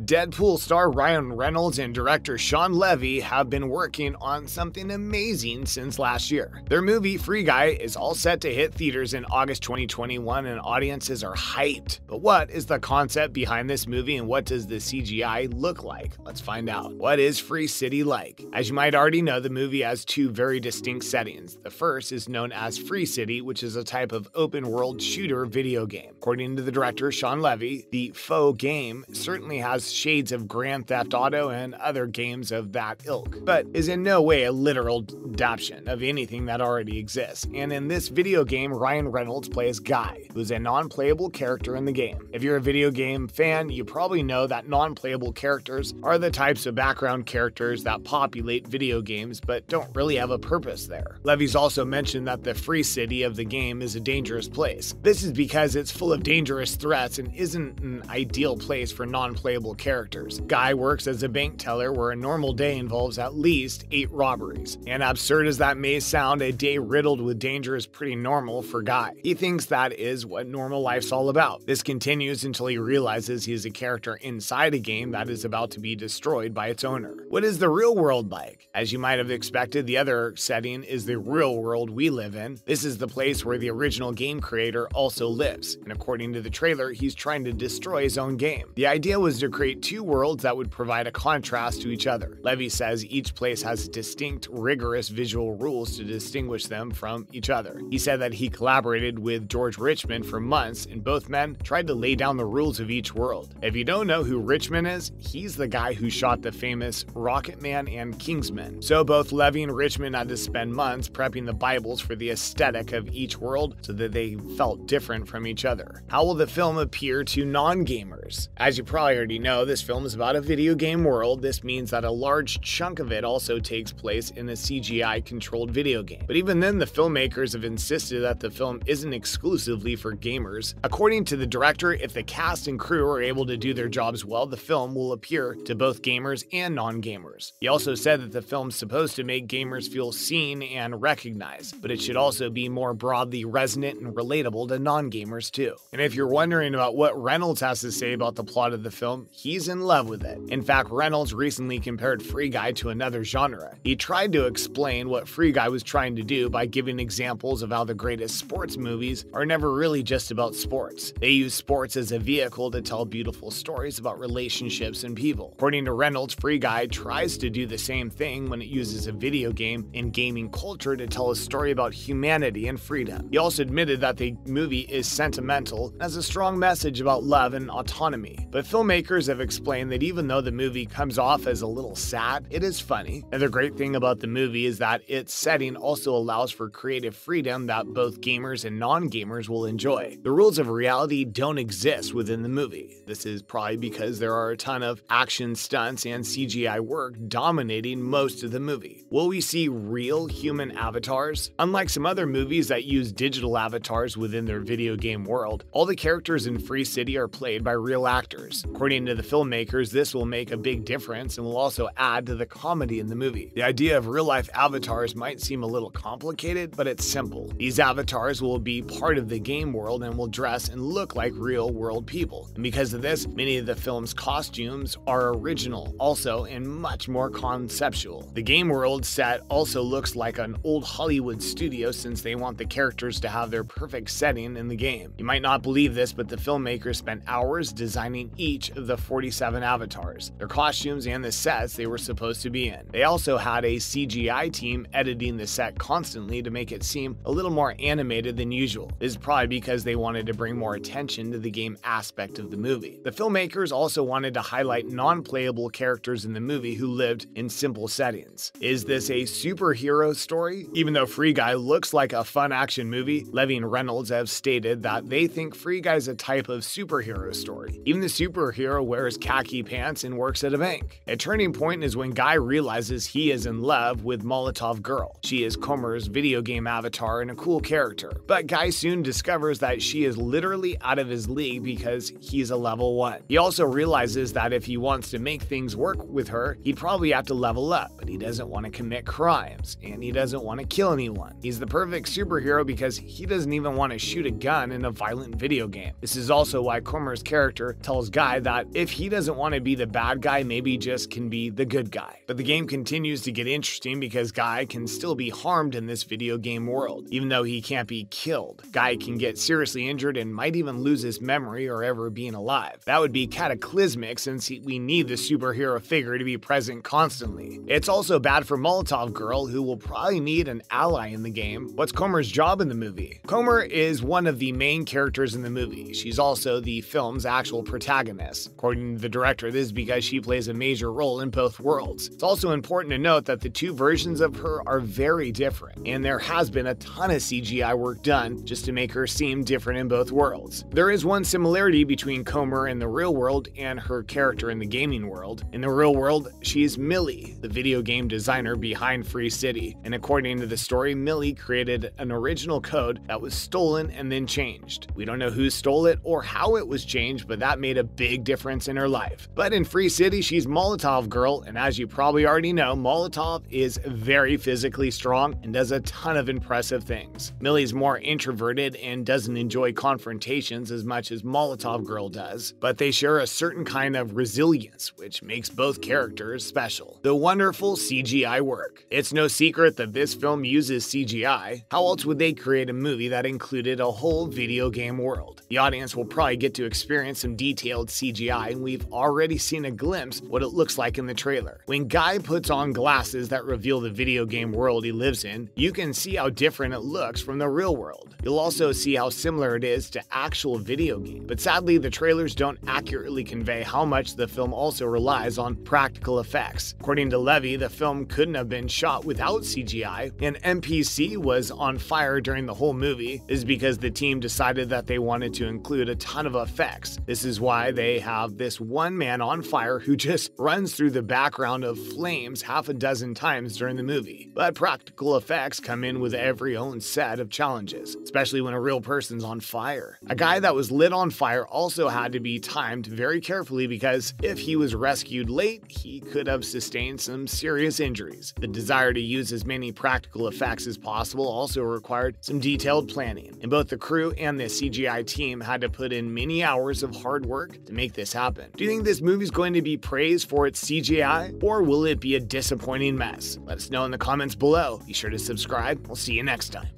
Deadpool star Ryan Reynolds and director Shawn Levy have been working on something amazing since last year. Their movie, Free Guy, is all set to hit theaters in August 2021 and audiences are hyped. But what is the concept behind this movie and what does the CGI look like? Let's find out. What is Free City like? As you might already know, the movie has two very distinct settings. The first is known as Free City, which is a type of open world shooter video game. According to the director, Shawn Levy, the faux game certainly has shades of Grand Theft Auto and other games of that ilk, but is in no way a literal adaptation of anything that already exists. And in this video game, Ryan Reynolds plays Guy, who's a non playable character in the game. If you're a video game fan, you probably know that non playable characters are the types of background characters that populate video games but don't really have a purpose there. Levy's also mentioned that the free city of the game is a dangerous place. This is because it's full of dangerous threats and isn't an ideal place for non playable characters. Guy works as a bank teller where a normal day involves at least eight robberies. And absurd as that may sound, a day riddled with danger is pretty normal for Guy. He thinks that is what normal life's all about. This continues until he realizes he is a character inside a game that is about to be destroyed by its owner. What is the real world like? As you might have expected, the other setting is the real world we live in. This is the place where the original game creator also lives, and according to the trailer, he's trying to destroy his own game. The idea was to create create two worlds that would provide a contrast to each other. Levy says each place has distinct, rigorous visual rules to distinguish them from each other. He said that he collaborated with George Richmond for months, and both men tried to lay down the rules of each world. If you don't know who Richmond is, he's the guy who shot the famous Rocketman and Kingsman. So both Levy and Richmond had to spend months prepping the Bibles for the aesthetic of each world so that they felt different from each other. How will the film appear to non gamers? As you probably already know, know, this film is about a video game world. This means that a large chunk of it also takes place in a CGI controlled video game. But even then, the filmmakers have insisted that the film isn't exclusively for gamers. According to the director, if the cast and crew are able to do their jobs well, the film will appear to both gamers and non gamers. He also said that the film's supposed to make gamers feel seen and recognized, but it should also be more broadly resonant and relatable to non gamers too. And if you're wondering about what Reynolds has to say about the plot of the film, he's in love with it. In fact, Reynolds recently compared Free Guy to another genre. He tried to explain what Free Guy was trying to do by giving examples of how the greatest sports movies are never really just about sports. They use sports as a vehicle to tell beautiful stories about relationships and people. According to Reynolds, Free Guy tries to do the same thing when it uses a video game and gaming culture to tell a story about humanity and freedom. He also admitted that the movie is sentimental and has a strong message about love and autonomy. But filmmakers have explained that even though the movie comes off as a little sad, it is funny. And the great thing about the movie is that its setting also allows for creative freedom that both gamers and non gamers will enjoy. The rules of reality don't exist within the movie. This is probably because there are a ton of action stunts and CGI work dominating most of the movie. Will we see real human avatars? Unlike some other movies that use digital avatars within their video game world, all the characters in Free City are played by real actors. According to the filmmakers, this will make a big difference and will also add to the comedy in the movie. The idea of real life avatars might seem a little complicated, but it's simple. These avatars will be part of the game world and will dress and look like real world people. And because of this, many of the film's costumes are original, also, and much more conceptual. The game world set also looks like an old Hollywood studio since they want the characters to have their perfect setting in the game. You might not believe this, but the filmmakers spent hours designing each of the 47 avatars, their costumes, and the sets they were supposed to be in. They also had a CGI team editing the set constantly to make it seem a little more animated than usual. This is probably because they wanted to bring more attention to the game aspect of the movie. The filmmakers also wanted to highlight non playable characters in the movie who lived in simple settings. Is this a superhero story? Even though Free Guy looks like a fun action movie, Levy and Reynolds have stated that they think Free Guy is a type of superhero story. Even the superhero wears khaki pants and works at a bank. A turning point is when Guy realizes he is in love with Molotov Girl. She is Comer's video game avatar and a cool character. But Guy soon discovers that she is literally out of his league because he's a level 1. He also realizes that if he wants to make things work with her, he'd probably have to level up, but he doesn't want to commit crimes and he doesn't want to kill anyone. He's the perfect superhero because he doesn't even want to shoot a gun in a violent video game. This is also why Comer's character tells Guy that if he doesn't want to be the bad guy, maybe just can be the good guy. But the game continues to get interesting because Guy can still be harmed in this video game world, even though he can't be killed. Guy can get seriously injured and might even lose his memory or ever being alive. That would be cataclysmic since we need the superhero figure to be present constantly. It's also bad for Molotov Girl, who will probably need an ally in the game. What's Comer's job in the movie? Comer is one of the main characters in the movie. She's also the film's actual protagonist. According to the director, this is because she plays a major role in both worlds. It's also important to note that the two versions of her are very different, and there has been a ton of CGI work done just to make her seem different in both worlds. There is one similarity between Comer in the real world and her character in the gaming world. In the real world, she is Millie, the video game designer behind Free City, and according to the story, Millie created an original code that was stolen and then changed. We don't know who stole it or how it was changed, but that made a big difference in her life. But in Free City, she's Molotov Girl, and as you probably already know, Molotov is very physically strong and does a ton of impressive things. Millie's more introverted and doesn't enjoy confrontations as much as Molotov Girl does, but they share a certain kind of resilience, which makes both characters special. The wonderful CGI work. It's no secret that this film uses CGI. How else would they create a movie that included a whole video game world? The audience will probably get to experience some detailed CGI, and we've already seen a glimpse what it looks like in the trailer. When Guy puts on glasses that reveal the video game world he lives in, you can see how different it looks from the real world. You'll also see how similar it is to actual video game. But sadly, the trailers don't accurately convey how much the film also relies on practical effects. According to Levy, the film couldn't have been shot without CGI, and NPC was on fire during the whole movie is because the team decided that they wanted to include a ton of effects. This is why they have this one man on fire who just runs through the background of flames half a dozen times during the movie. But practical effects come in with every own set of challenges, especially when a real person's on fire. A guy that was lit on fire also had to be timed very carefully because if he was rescued late, he could have sustained some serious injuries. The desire to use as many practical effects as possible also required some detailed planning, and both the crew and the CGI team had to put in many hours of hard work to make this happen. Do you think this movie is going to be praised for its CGI, or will it be a disappointing mess? Let us know in the comments below. Be sure to subscribe. We'll see you next time.